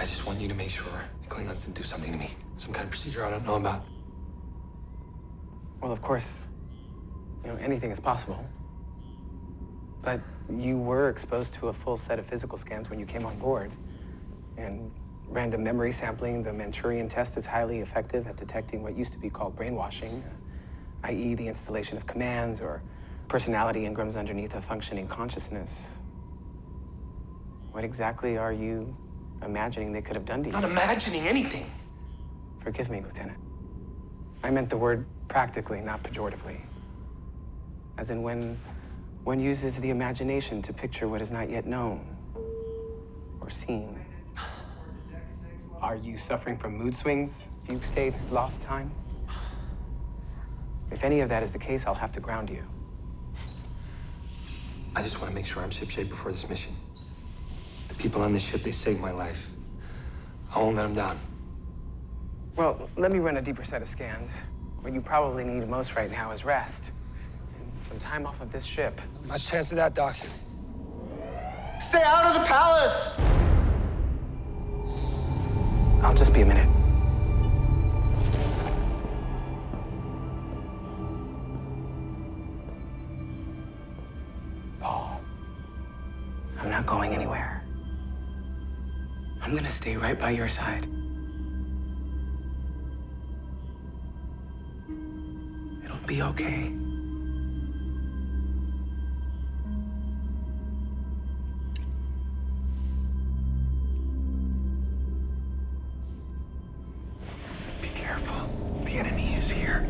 I just want you to make sure the Klingons didn't do something to me. Some kind of procedure I don't know about. Well, of course, you know, anything is possible. But you were exposed to a full set of physical scans when you came on board. And random memory sampling, the Manchurian test, is highly effective at detecting what used to be called brainwashing, uh, i.e., the installation of commands or personality engrams underneath a functioning consciousness. What exactly are you imagining they could have done to you? Not imagining anything. Forgive me, Lieutenant. I meant the word practically, not pejoratively. As in when one uses the imagination to picture what is not yet known or seen. Are you suffering from mood swings, fugue states, lost time? If any of that is the case, I'll have to ground you. I just want to make sure I'm shipshape before this mission. The people on this ship, they saved my life. I won't let them down. Well, let me run a deeper set of scans. What you probably need most right now is rest. And some time off of this ship. Much chance of that, Doc. Stay out of the palace! I'll just be a minute. Paul, I'm not going anywhere. I'm gonna stay right by your side. It'll be okay. Be careful. The enemy is here.